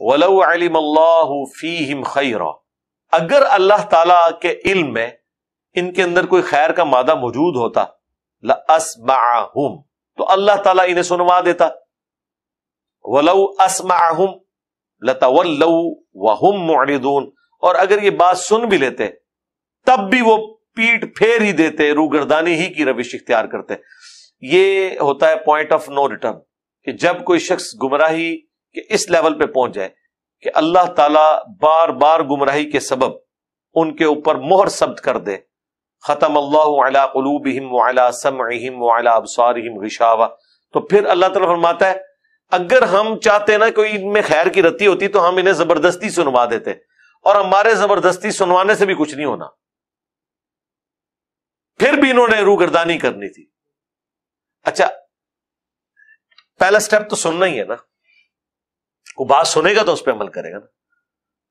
वलीम खैरा। अगर अल्लाह ताला के इल्म में इनके अंदर कोई खैर का मादा मौजूद होता लसमाहुम तो अल्लाह ताला इन्हें सुनवा देता। वलऊ असमाहुम लतवल्लू वहुम मुरिदून और अगर ये बात सुन भी लेते, तब भी वो पीठ फेर ही देते, रूगरदानी ही की रविश इख्तियार करते। ये होता है पॉइंट ऑफ़ नो रिटर्न कि जब कोई शख्स गुमराही के इस लेवल पे पहुँच जाए कि अल्लाह ताला बार बार गुमराही के सबब उनके ऊपर मोहर सब्त कर दे। खत्म अल्लाहलूबहिम वाला तो फिर अल्लाह ताला फरमाता है, अगर हम चाहते ना कोई इनमें खैर की रत्ती होती तो हम इन्हें ज़बरदस्ती सुनवा देते और हमारे ज़बरदस्ती सुनवाने से भी कुछ नहीं होना। फिर भी इन्होंने रूगरदानी करनी थी। अच्छा पहला स्टेप तो सुनना ही है ना। वो बात सुनेगा तो उस पर अमल करेगा ना।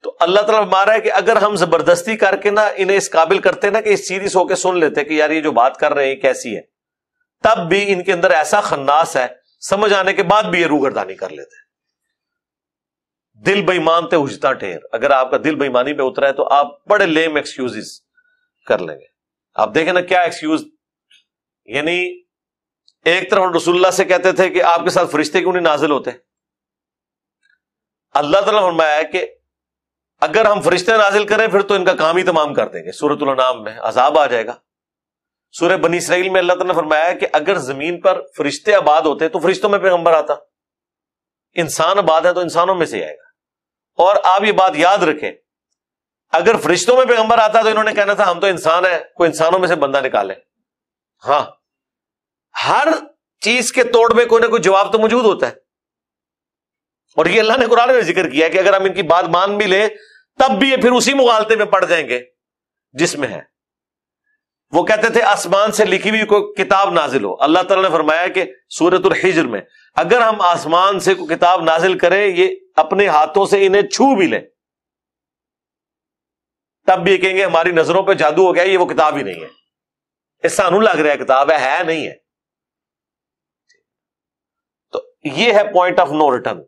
तो अल्लाह तला मारा है कि अगर हम ज़बरदस्ती करके ना इन्हें इस काबिल करते ना कि इस सीरीज़ होकर सुन लेते कि यार ये जो बात कर रहे हैं कैसी है। तब भी इनके अंदर ऐसा खन्नास है, समझ आने के बाद भी ये रूगरदानी कर लेते दिल बेईमान थे उजता ठेर। अगर आपका दिल बेईमानी पे उतरा है तो आप बड़े लेम एक्सक्यूज कर लेंगे। आप देखें ना क्या एक्सक्यूज यानी एक तरफ़ रसुल्ला से कहते थे कि आपके साथ फरिश्ते क्यों नहीं नाजिल होते? अल्लाह तला फरमाया कि अगर हम फरिश्ते नाजिल करें, फिर तो इनका काम ही तमाम कर देंगे। सूरत नाम में अजाब आ जाएगा। सूर्य बनी इसराइल में अल्लाह तला फरमाया कि अगर ज़मीन पर फरिश्ते आबाद होते तो फरिश्तों में पैगंबर आता। इंसान आबाद है तो इंसानों में से आएगा। और आप ये बात याद रखें, अगर फरिश्तों में पैगंबर आता तो इन्होंने कहना था, हम तो इंसान है, कोई इंसानों में से बंदा निकाले। हाँ हर चीज़ के तोड़ में कोई ना कोई जवाब तो मौजूद होता है। और ये अल्लाह ने कुरान में ज़िक्र किया कि अगर हम इनकी बात मान भी लें तब भी ये फिर उसी मुगालते में पड़ जाएँगे जिसमें है। वो कहते थे आसमान से लिखी हुई कोई किताब नाजिल हो। अल्लाह तला ने फरमाया कि सूरत हिजर में अगर हम आसमान से कोई किताब नाजिल करें ये अपने हाथों से इन्हें छू भी लें। तब भी कहेंगे हमारी नज़रों पे जादू हो गया ये वो किताब ही नहीं है। ये सानू लग रहा है किताब है, है नहीं है। तो ये है पॉइंट ऑफ़ नो रिटर्न